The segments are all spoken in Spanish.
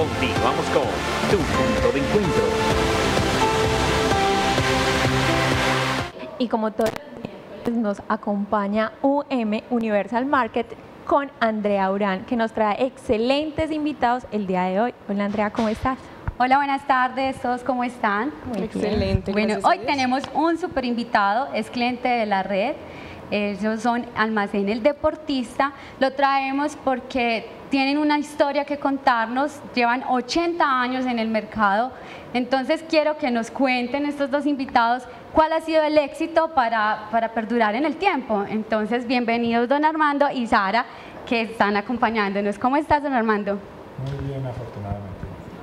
Continuamos con Tu Punto de Encuentro. Y como todos nos acompaña UM Universal Market con Andrea Urán, que nos trae excelentes invitados el día de hoy. Hola Andrea, ¿cómo estás? Hola, buenas tardes, todos, ¿cómo están? Muy Excelente. Bueno, gracias a hoy tenemos un super invitado, es cliente de la red. Ellos son Almacén El Deportista. Lo traemos porque tienen una historia que contarnos, llevan 80 años en el mercado. Entonces quiero que nos cuenten estos dos invitados cuál ha sido el éxito para, para perdurar en el tiempo. Entonces, bienvenidos don Armando y Sara, que están acompañándonos. ¿Cómo estás, don Armando? Muy bien, afortunadamente.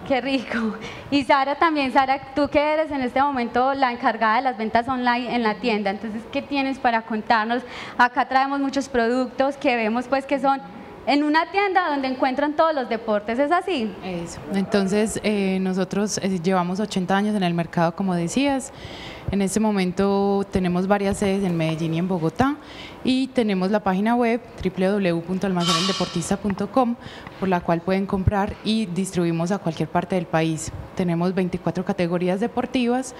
Qué rico. Y Sara también, Sara, tú que eres en este momento la encargada de las ventas online en la tienda, entonces, ¿qué tienes para contarnos? Acá traemos muchos productos que vemos pues que son en una tienda donde encuentran todos los deportes, ¿es así? Eso. Entonces, eh, nosotros eh, llevamos 80 años en el mercado, como decías. En este momento tenemos varias sedes en Medellín y en Bogotá y tenemos la página web www.almaceneldeportista.com por la cual pueden comprar y distribuimos a cualquier parte del país. Tenemos 24 categorías deportivas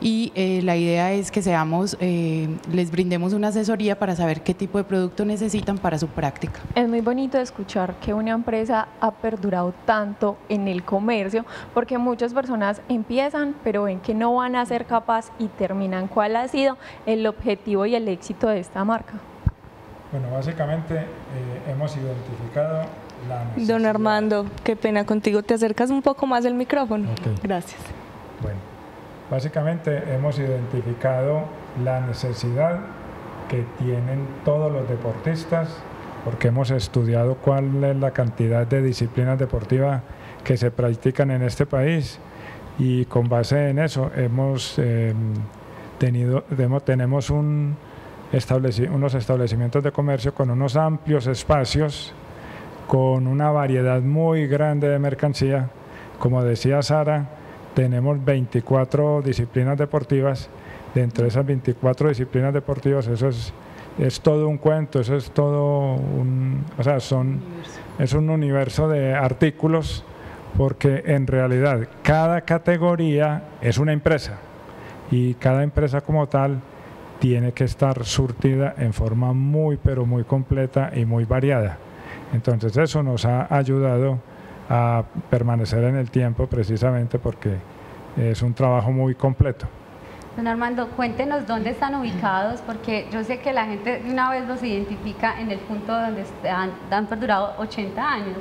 y eh, la idea es que seamos, eh, les brindemos una asesoría para saber qué tipo de producto necesitan para su práctica. Es muy bonito escuchar que una empresa ha perdurado tanto en el comercio, porque muchas personas empiezan, pero ven que no van a ser capaz y terminan. ¿Cuál ha sido el objetivo y el éxito de esta marca? Bueno, básicamente eh, hemos identificado la necesidad. Don Armando, qué pena contigo. ¿Te acercas un poco más del micrófono? Gracias. Bueno, básicamente hemos identificado la necesidad que tienen todos los deportistas, porque hemos estudiado cuál es la cantidad de disciplinas deportivas que se practican en este país y con base en eso hemos eh, tenido, tenemos un estableci- unos establecimientos de comercio con unos amplios espacios, con una variedad muy grande de mercancía. Como decía Sara, tenemos 24 disciplinas deportivas. Dentro de esas 24 disciplinas deportivas, eso es, es todo un cuento, eso es todo un, o sea, son, es un universo de artículos, porque en realidad cada categoría es una empresa y cada empresa como tal tiene que estar surtida en forma muy, pero muy completa y muy variada. Entonces eso nos ha ayudado a permanecer en el tiempo precisamente porque es un trabajo muy completo. Don Armando, cuéntenos dónde están ubicados, porque yo sé que la gente de una vez los identifica en el punto donde han perdurado 80 años.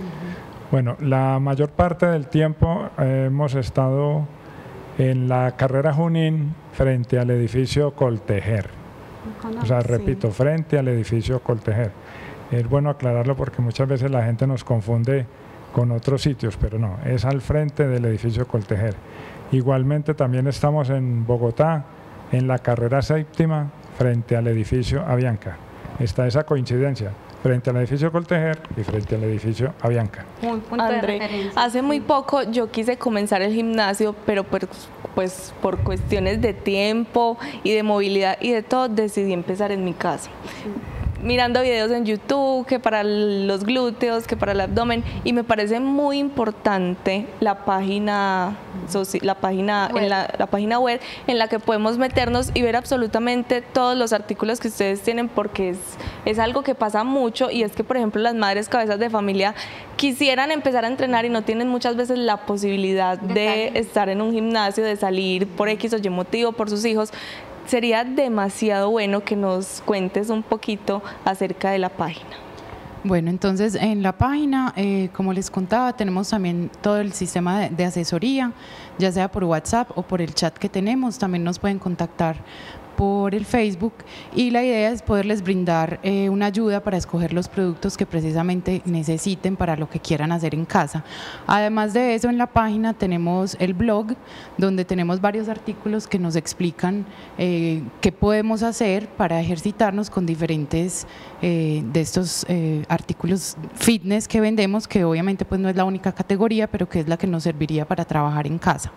Bueno, la mayor parte del tiempo eh, hemos estado en la carrera Junín frente al edificio Coltejer. O sea, repito, frente al edificio Coltejer. Es bueno aclararlo porque muchas veces la gente nos confunde con otros sitios, pero no, es al frente del edificio Coltejer. Igualmente también estamos en Bogotá, en la carrera séptima, frente al edificio Avianca. Está esa coincidencia, frente al edificio Coltejer y frente al edificio Avianca. Un punto de André, hace muy poco yo quise comenzar el gimnasio, pero pues, pues por cuestiones de tiempo y de movilidad y de todo decidí empezar en mi casa. Mirando videos en YouTube, que para los glúteos, que para el abdomen, y me parece muy importante la página, la página, en la, la página web en la que podemos meternos y ver absolutamente todos los artículos que ustedes tienen, porque es, es algo que pasa mucho y es que, por ejemplo, las madres cabezas de familia quisieran empezar a entrenar y no tienen muchas veces la posibilidad De de, estar en un gimnasio, de salir por X o Y motivo, por sus hijos. Sería demasiado bueno que nos cuentes un poquito acerca de la página. Bueno, entonces en la página, eh, como les contaba, tenemos también todo el sistema de, de asesoría, ya sea por WhatsApp o por el chat que tenemos. También nos pueden contactar por el Facebook y la idea es poderles brindar eh, una ayuda para escoger los productos que precisamente necesiten para lo que quieran hacer en casa. Además de eso, en la página tenemos el blog donde tenemos varios artículos que nos explican eh, qué podemos hacer para ejercitarnos con diferentes eh, de estos eh, artículos fitness que vendemos, que obviamente pues no es la única categoría, pero que es la que nos serviría para trabajar en casa.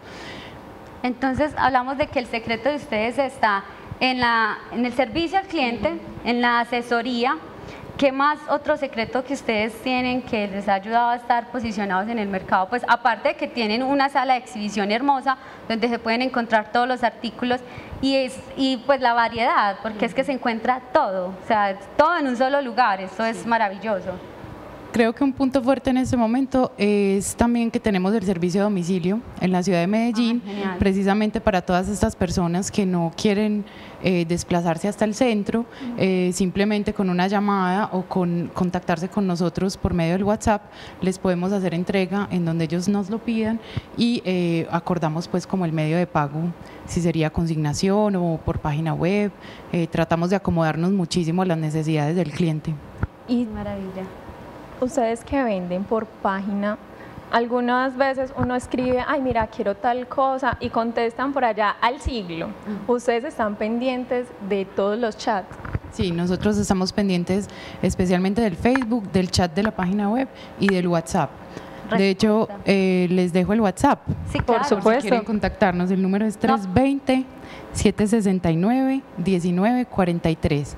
Entonces hablamos de que el secreto de ustedes está en, la, en el servicio al cliente, en la asesoría, ¿Qué más otro secreto que ustedes tienen que les ha ayudado a estar posicionados en el mercado? Pues aparte de que tienen una sala de exhibición hermosa donde se pueden encontrar todos los artículos y, es, y pues la variedad, porque es que se encuentra todo, o sea, todo en un solo lugar, esto es maravilloso. Creo que un punto fuerte en este momento es también que tenemos el servicio de domicilio en la ciudad de Medellín, Ah, precisamente para todas estas personas que no quieren eh, desplazarse hasta el centro, eh, simplemente con una llamada o con contactarse con nosotros por medio del WhatsApp, les podemos hacer entrega en donde ellos nos lo pidan y eh, acordamos pues como el medio de pago, si sería consignación o por página web, eh, tratamos de acomodarnos muchísimo a las necesidades del cliente. Y Maravilla. Ustedes que venden por página, algunas veces uno escribe, ay, mira, quiero tal cosa, y contestan por allá al siglo. Ustedes están pendientes de todos los chats. Sí, nosotros estamos pendientes especialmente del Facebook, del chat de la página web y del WhatsApp. De hecho, eh, les dejo el WhatsApp. Sí, Por claro. Si supuesto. quieren contactarnos, el número es 320-769-1943.